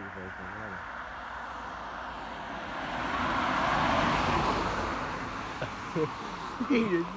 就，什么？人。